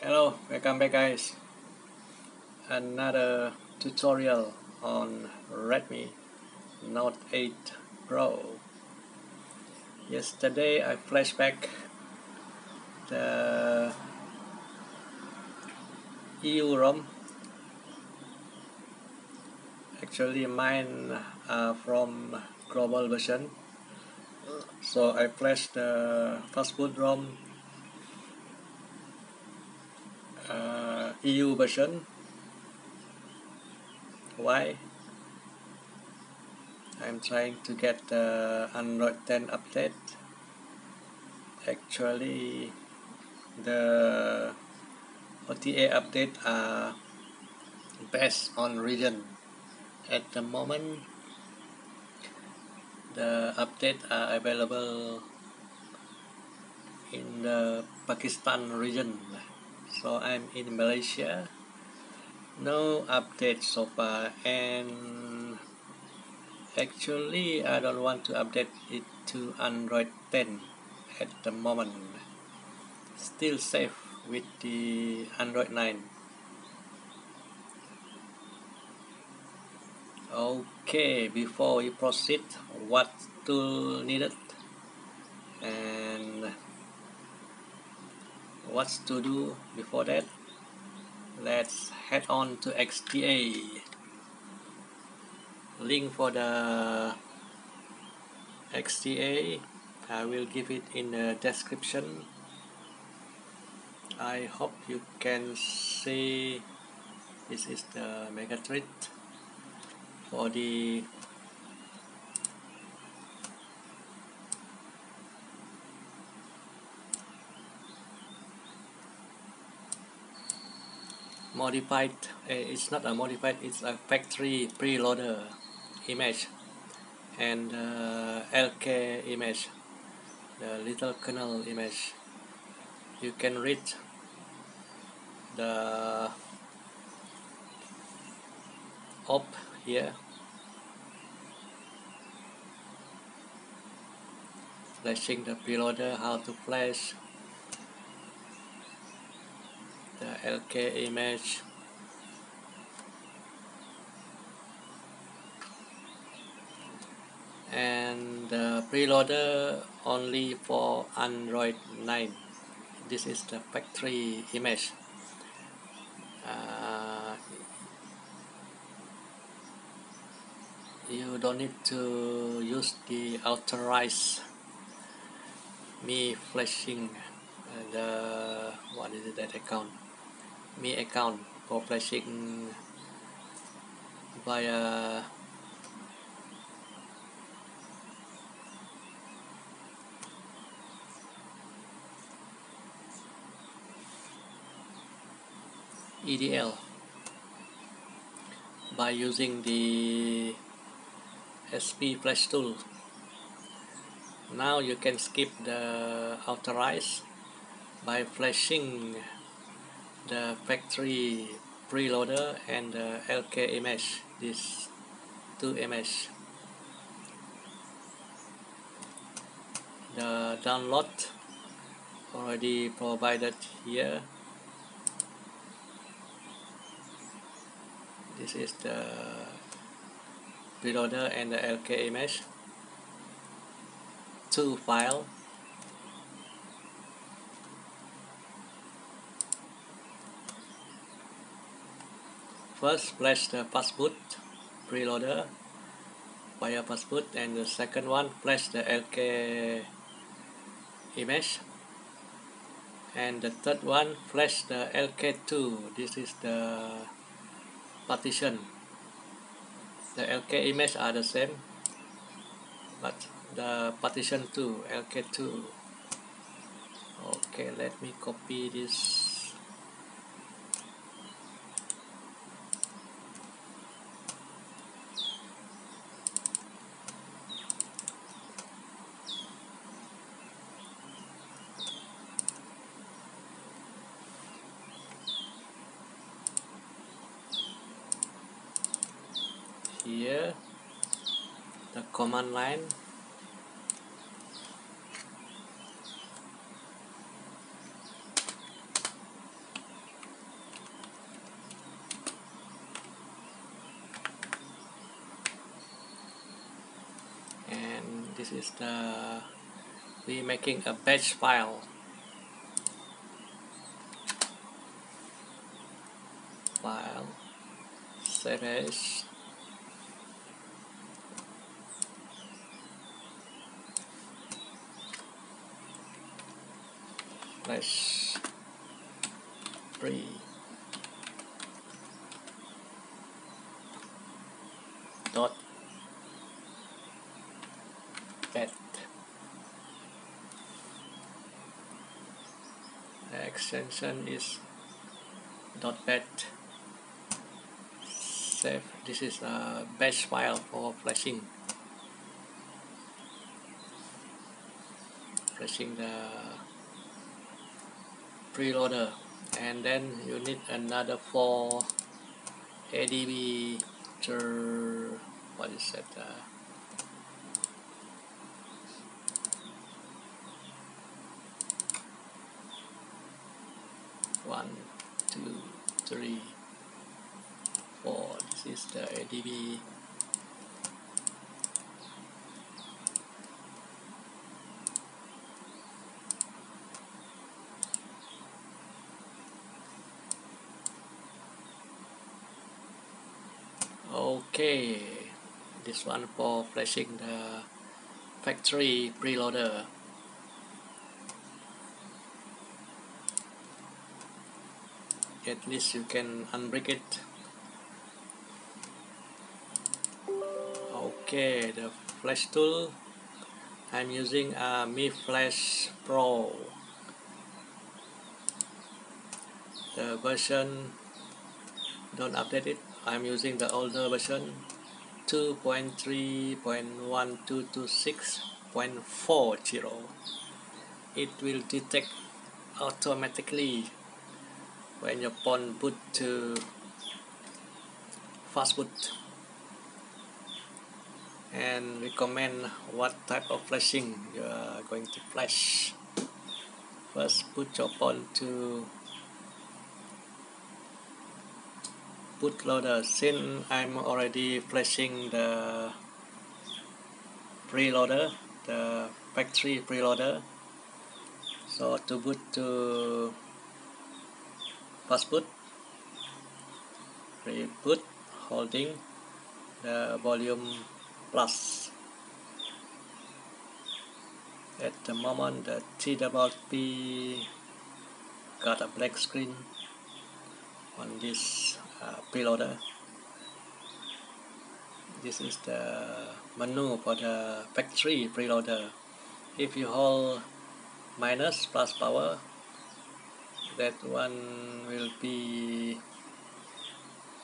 Hello, welcome back guys. Another tutorial on Redmi Note 8 Pro. Yesterday I flashback the EU ROM. Actually mine are from global version. So I flashed the fastboot ROM uh, EU version. Why? I'm trying to get the Android 10 update. Actually, the OTA update are based on region. At the moment, the update are available in the Pakistan region so I'm in Malaysia. No update so far and actually I don't want to update it to Android 10 at the moment. Still safe with the Android 9 okay before we proceed what tool needed? And what's to do before that. Let's head on to XDA link for the XDA I will give it in the description. I hope you can see this is the Megathread for the modified uh, it's not a modified it's a factory preloader image and uh, LK image the little kernel image. You can read the op here. Flashing the preloader how to flash the LK image and the preloader only for Android 9 this is the factory image. Uh, you don't need to use the authorized me flashing uh, the what is it that account Mi account for flashing via EDL by using the SP flash tool. Now you can skip the authorize by flashing the factory preloader and the LK image these two image. The download already provided here. This is the preloader and the LK image. Two file first flash the fastboot preloader via fastboot and the second one flash the LK image. And the third one flash the LK2 this is the partition. The LK image are the same but the partition 2 LK2 okay let me copy this command line and this is the we making a batch file. File set dot the extension is dot bat save this is a batch file for flashing. Flashing the preloader. And then you need another four ADB what is that uh, one two three four. This is the ADB okay this one for flashing the factory preloader. At least you can unbrick it. Okay the flash tool. I'm using a Mi Flash Pro. The version don't update it. I'm using the older version 2.3.1226.40 it will detect automatically when your phone boot to fastboot and recommend what type of flashing you are going to flash. First put your phone to bootloader. Since I'm already flashing the preloader the factory preloader so to boot to fastboot reboot holding the volume plus. At the moment the TWRP got a black screen on this uh, preloader this is the menu for the factory preloader if you hold minus plus power that one will be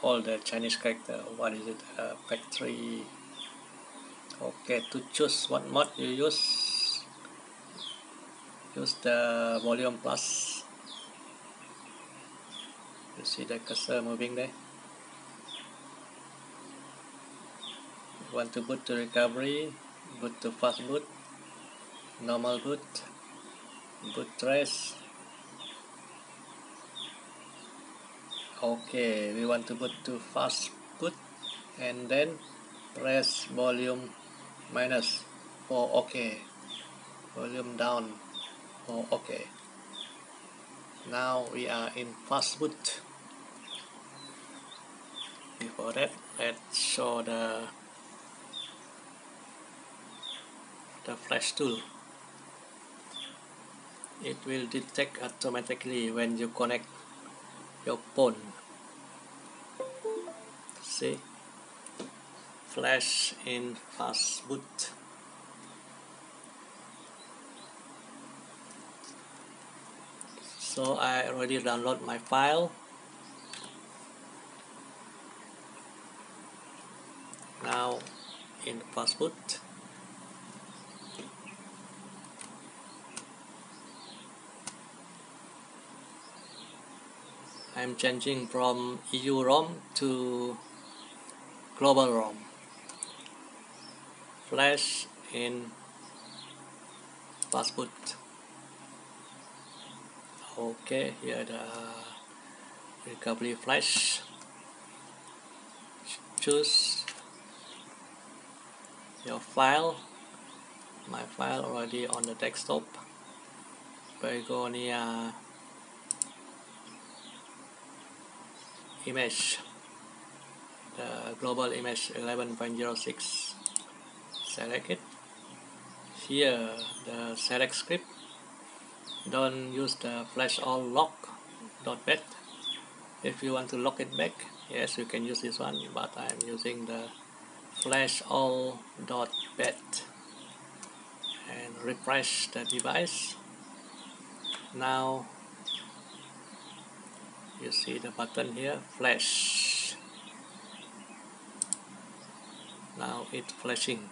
all the Chinese character. What is it? Uh, factory okay to choose what mod you use use the volume plus you see the cursor moving there. Want to boot to recovery boot to fast boot normal boot boot trace. Okay we want to boot to fast boot and then press volume minus for okay. Volume down for okay now we are in fast boot before that let's show the the flash tool. It will detect automatically when you connect your phone. See? Flash in fast boot so I already download my file. Now in fastboot I'm changing from EU ROM to global ROM. Flash in fastboot okay here the recovery flash. Choose your file. My file already on the desktop. Begonia image. The global image 11.06 select it. Here the select script don't use the flash all lock dot bat. If you want to lock it back yes you can use this one but I'm using the flash all dot bat and refresh the device. Now you see the button here flash. Now it's flashing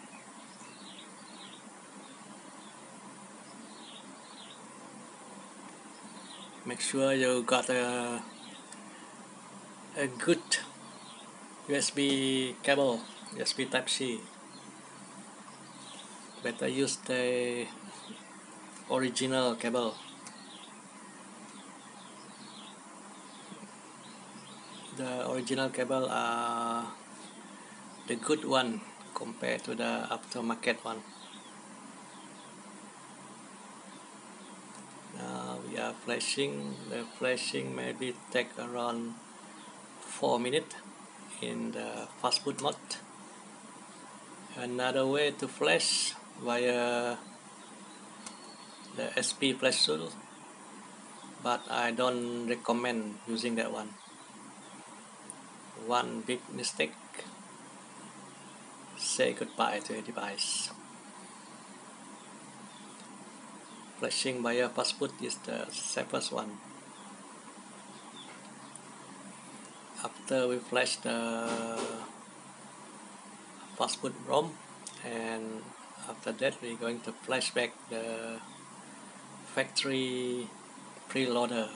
make sure you got a a good USB cable USB type C. Better use the original cable. The original cable are the good one compared to the aftermarket one are flashing the flashing maybe take around 4 minutes in the fast boot mode another way to flash via the SP flash tool but I don't recommend using that one. One big mistake. Say goodbye to a device flashing via fastboot is the safest one. After we flash the fastboot ROM and after that we're going to flash back the factory preloader.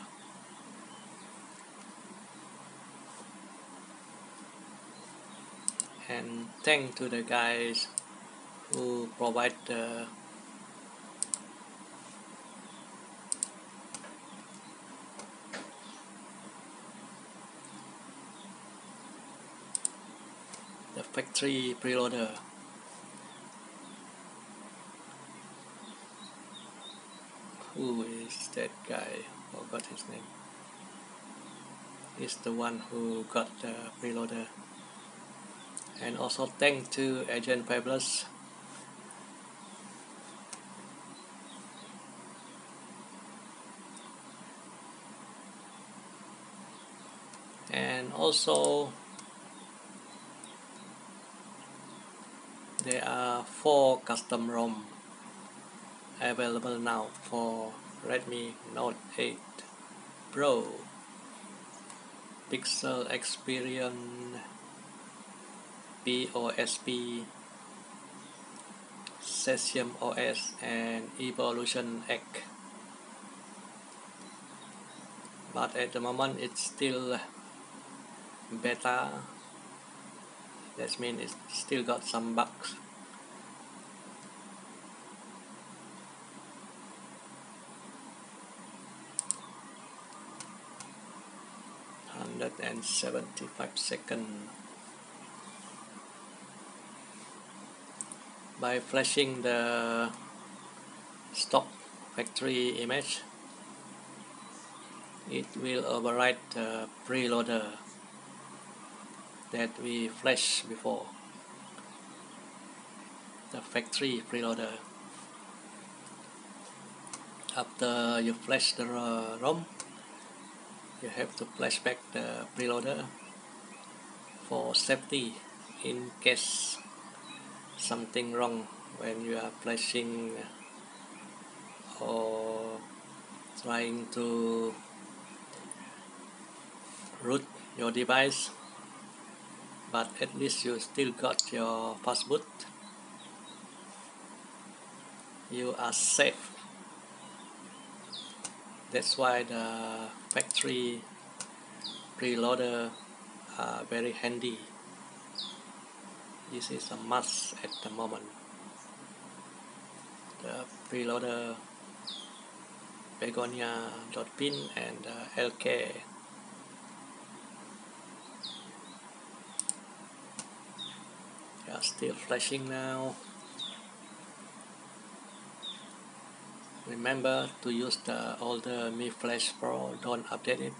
And thank to the guys who provide the factory preloader who is that guy? Oh, forgot his name. He's the one who got the preloader and also thank to Agent Fabulous and also there are four custom ROM available now for Redmi Note 8 Pro. Pixel Experience BOSP Cesium OS and Evolution X. But at the moment it's still beta that means it's still got some bugs. Hundred and seventy-five second. By flashing the stock factory image it will override the preloader that we flashed before. The factory preloader after you flash the ROM you have to flash back the preloader for safety in case something wrong when you are flashing or trying to root your device but at least you still got your fastboot you are safe. That's why the factory preloader are very handy. This is a must at the moment. The preloader begonia.bin and uh, LK still flashing now. Remember to use the older Mi Flash Pro. Don't update it.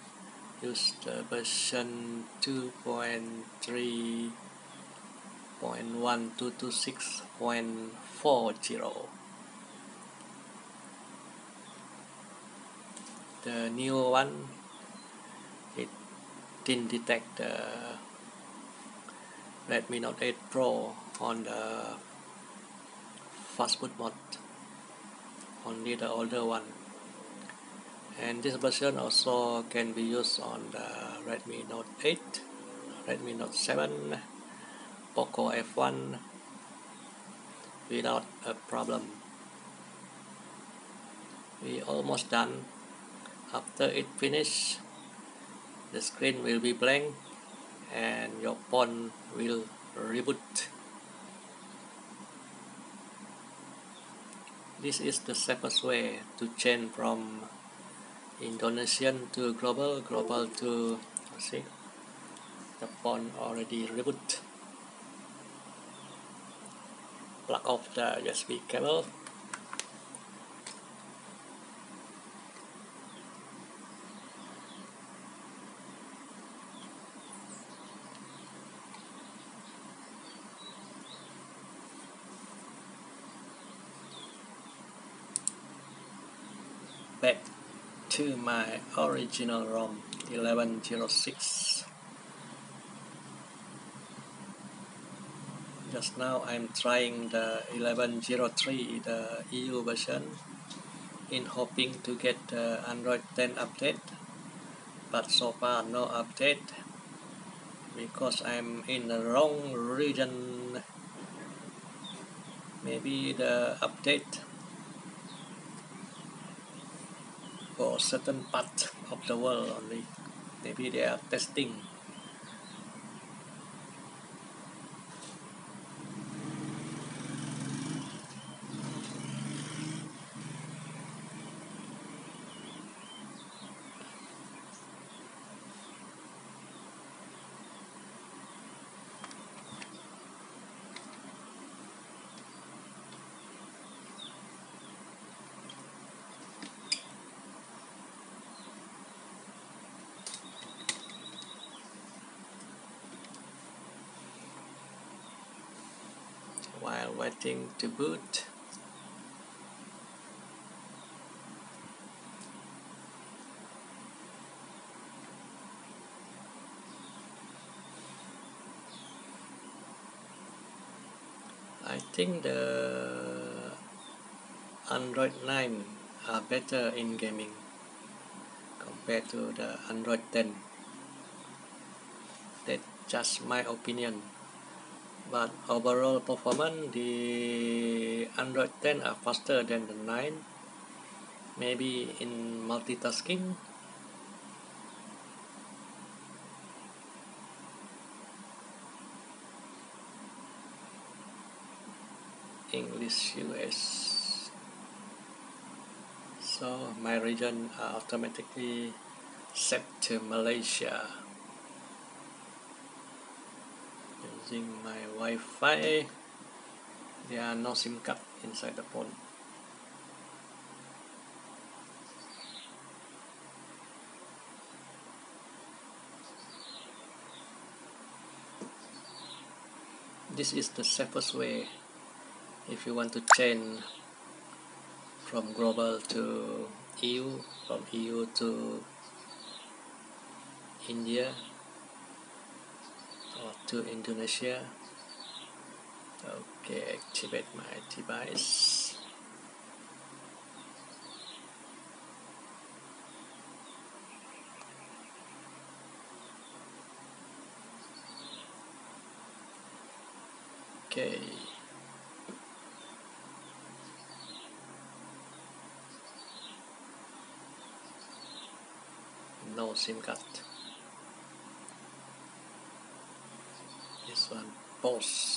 Use the version 2.3.1226.40 the new one it didn't detect the Redmi Note 8 Pro on the fastboot mode only the older one. And this version also can be used on the Redmi Note 8 Redmi Note 7 Poco F1 without a problem. We almost done. After it finish the screen will be blank and your phone will reboot this is the safest way to change from Indonesian to global, global to see the phone already reboot. Plug off the USB cable. Back to my original ROM 1106 just now I'm trying the 1103 the EU version in hoping to get the Android 10 update. But so far no update because I'm in the wrong region. Maybe the update for certain part of the world only. Maybe they are testing to boot. I think the Android 9 are better in gaming compared to the Android 10. That's just my opinion but overall performance the Android 10 are faster than the 9 maybe in multitasking. English US so my region are automatically set to Malaysia using my Wi-Fi. There are no SIM card inside the phone. This is the safest way if you want to change from global to EU from EU to India to Indonesia. Okay activate my device. Okay. No SIM card apples.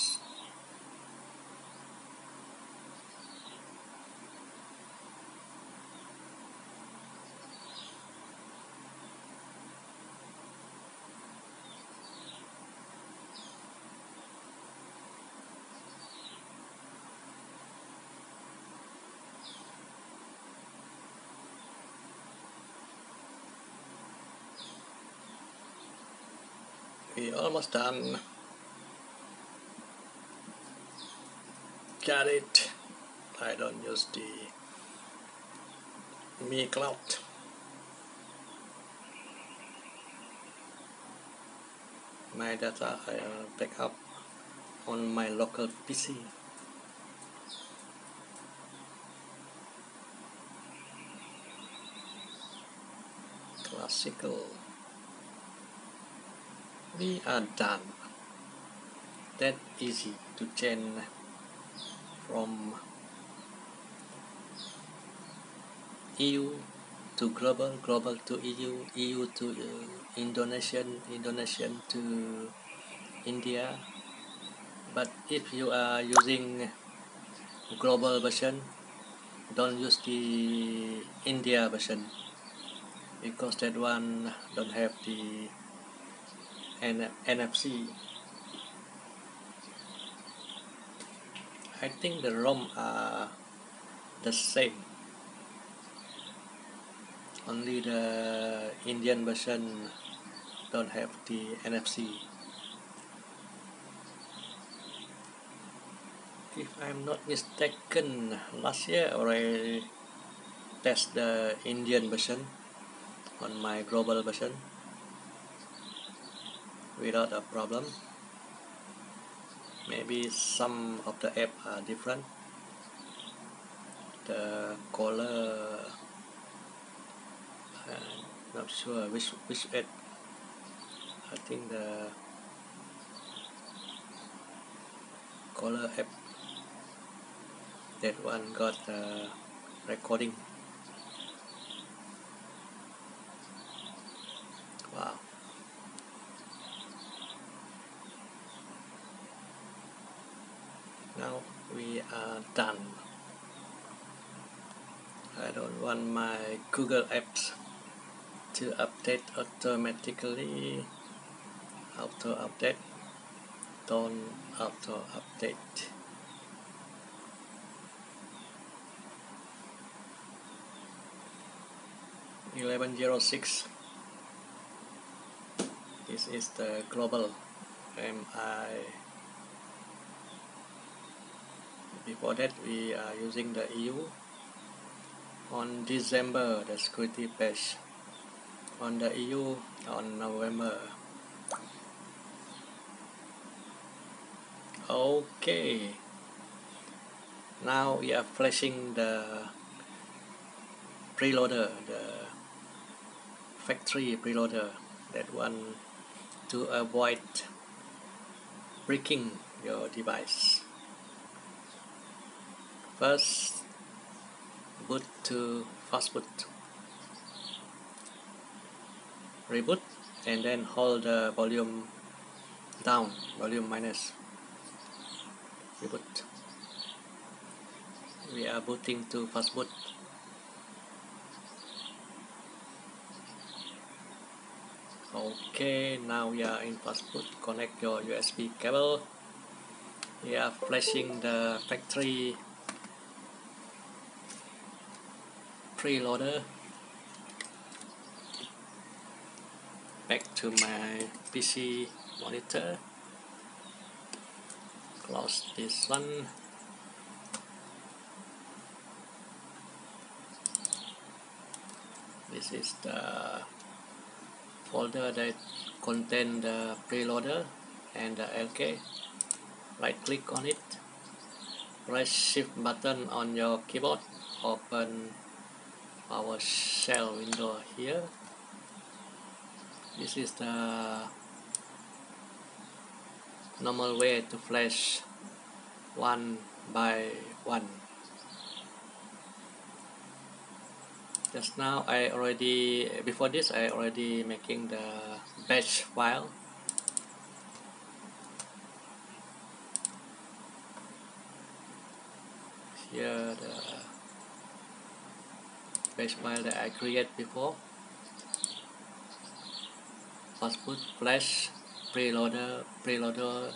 almost done. It I don't use the Mi Cloud my data I uh, back up on my local PC classical. We are done. That easy to change from EU to global, global to EU, EU to uh, Indonesian, Indonesian to India. But if you are using global version, don't use the India version because that one don't have the N NFC. I think the ROM are the same. Only the Indian version don't have the NFC if I'm not mistaken last year I test the Indian version on my global version without a problem maybe some of the app are different. The color I'm uh, not sure which which app. I think the color app that one got the recording wow now we are done. I don't want my Google apps to update automatically. Auto update. Don't auto update. Eleven zero six. This is the global MI before that we are using the EU on December the security patch on the EU on November. Okay. Now we are flashing the preloader the factory preloader that one to avoid breaking your device first boot to fastboot reboot and then hold the volume down volume minus. Reboot. We are booting to fastboot okay now we are in fastboot connect your USB cable. We are flashing the factory preloader back to my PC monitor. Close this one. This is the folder that contain the preloader and the LK right click on it. Press shift button on your keyboard. Open PowerShell window here. This is the normal way to flash one by one. Just now I already before this I already making the batch file. Here the batch file that I create before. Fastboot flash preloader preloader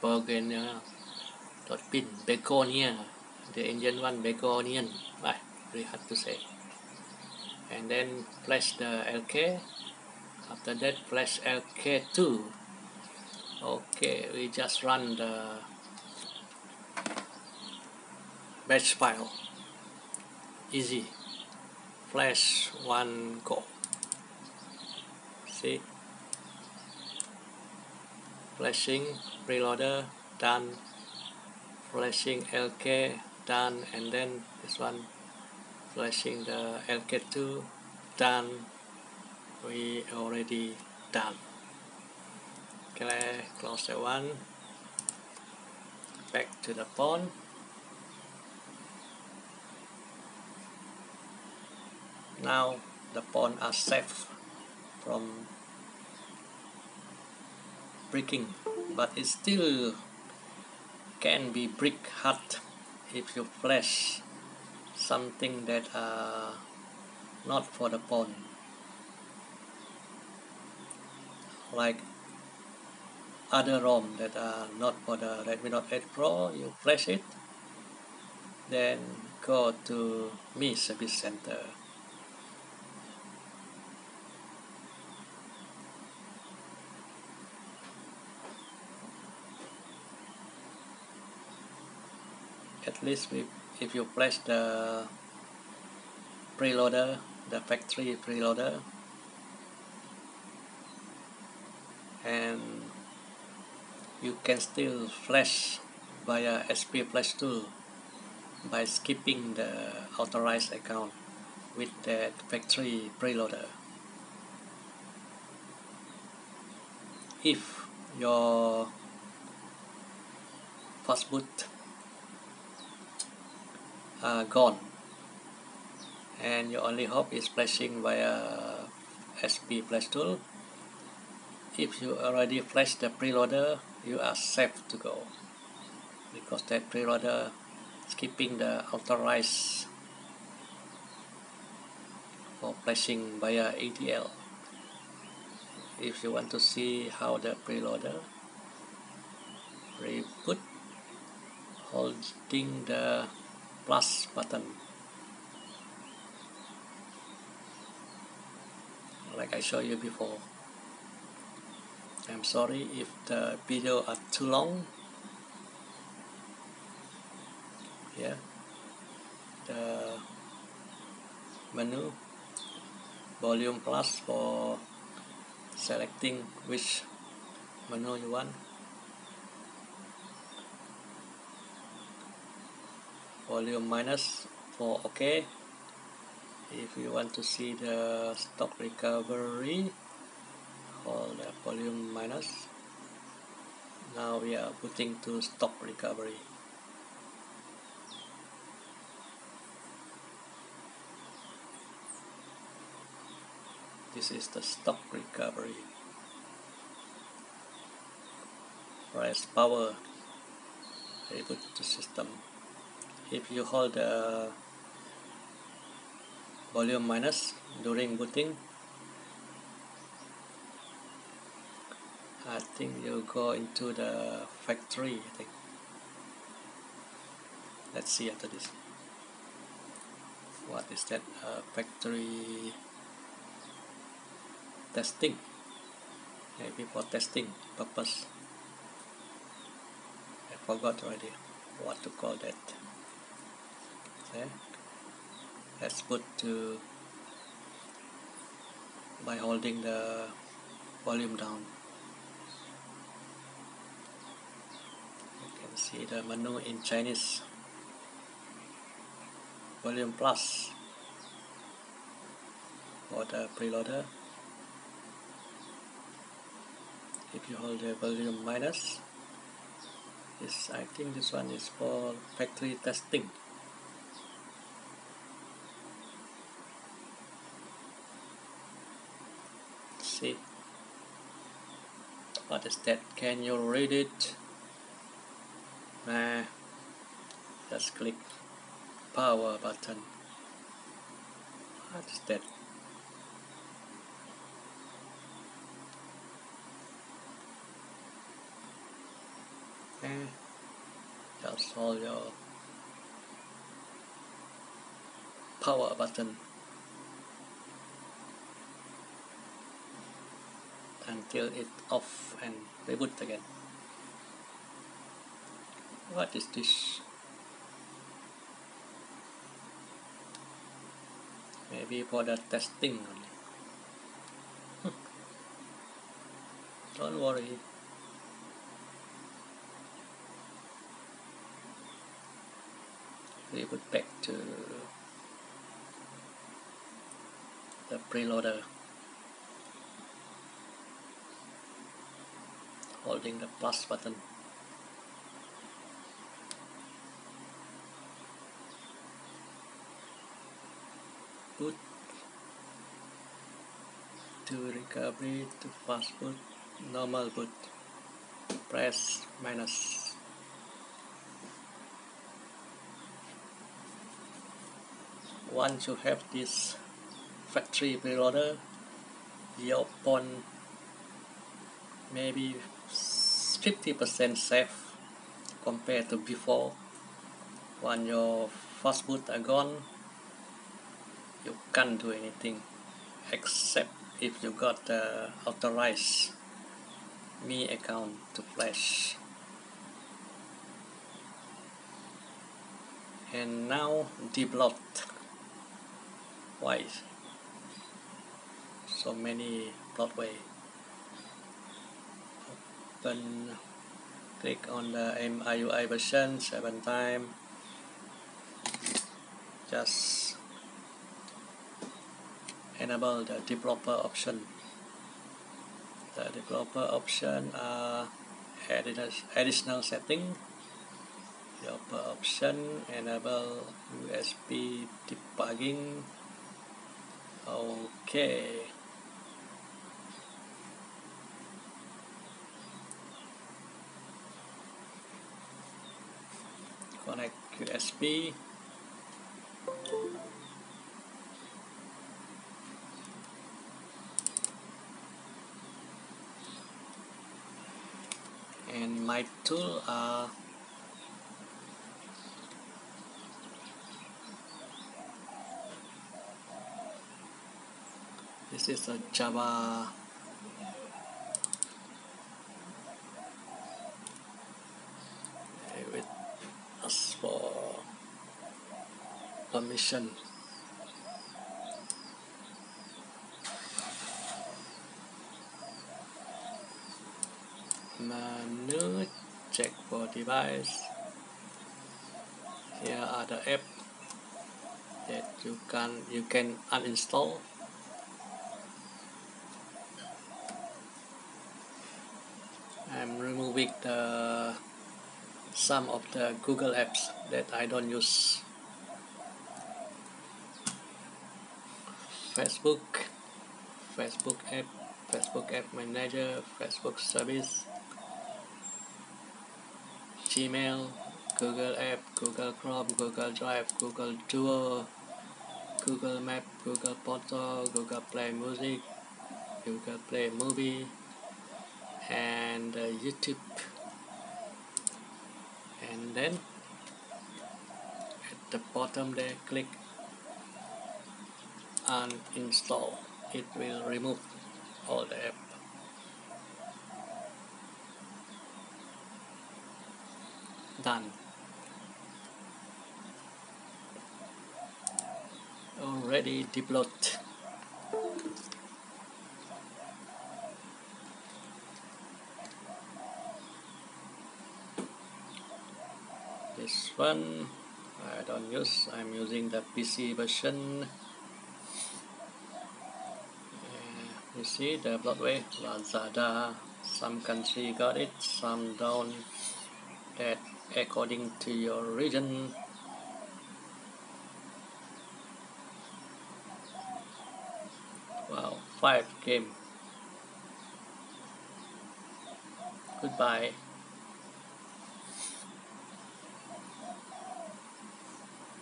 begonia dot bin begonia. The Indian one begonian ah, very hard to say. And then flash the LK after that flash LK2 okay we just run the batch file. Easy flash one go. See? Flashing preloader done. Flashing LK done and then this one. Flashing the LK2 done. We already done. Okay close the one. Back to the pawn now the pawn are safe from breaking. But it still can be brick hard if you flash something that are not for the pawn like other ROM that are not for the Redmi Note 8 Pro you flash it then go to Mi Service Center at least if, if you flash the preloader the factory preloader and you can still flash via SP Flash tool by skipping the authorized account with the factory preloader. If your fastboot gone. And your only hope is flashing via SP Flash tool, if you already flash the preloader you are safe to go. Because that preloader skipping the authorized for flashing via EDL if you want to see how the preloader reboot holding the plus button. Like I showed you before. I'm sorry if the video are too long. Here the menu. Volume plus for selecting which menu you want volume minus for OK. If you want to see the stock recovery hold the volume minus. Now we are putting to stock recovery. This is the stock recovery. Price power. Reboot to system if you hold the volume minus during booting I think you go into the factory I think. Let's see after this. What is that uh, factory testing? Maybe for testing purpose. I forgot already what to call that okay. Let's put to by holding the volume down. You can see the menu in Chinese. Volume plus. For the preloader if you hold the volume minus this I think this one is for factory testing see. What is that? Can you read it? Nah. Just click power button. What is that? Eh just hold your power button until it off and reboot again. What is this? Maybe for the testing only. Hmm. Don't worry. Reboot back to the preloader holding the plus button. Boot to recovery to fast boot normal boot. Press minus. Once you have this factory preloader your phone maybe 50% safe compared to before. When your fast boot are gone you can't do anything except if you got the authorized Mi account to flash. And now deblocked. Why? So many bloatware open click on the MIUI version 7 time. Just enable the developer option. The developer option are additional setting. Developer option enable USB debugging. Okay connect USB and my tool are this is a Java with us for permission menu check for device. Here are the app that you can you can uninstall. I'm removing the some of the Google apps that I don't use Facebook Facebook app Facebook app manager Facebook service Gmail Google app Google Chrome Google Drive Google Duo Google Map Google Photo Google Play Music Google Play Movie and uh, YouTube. And then at the bottom there click uninstall it will remove all the app. Done. Already deployed. This one I don't use. I'm using the PC version uh, you see the bloatware Lazada. Some country got it some don't. That according to your region. Wow five game. Goodbye.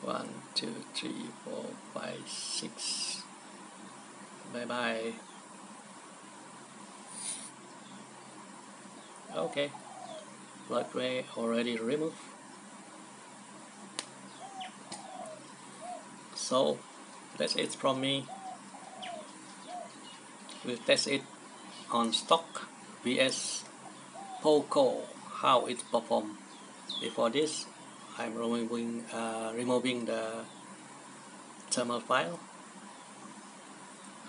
One two three four five six. Bye bye okay. bloatware already removed. So that's it from me. We'll test it on stock vs Poco how it perform. Before this I'm removing uh, removing the thermal file.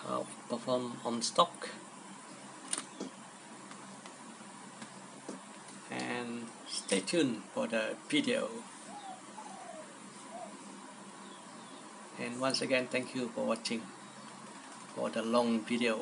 How it perform on stock and stay tuned for the video. And once again thank you for watching for the long video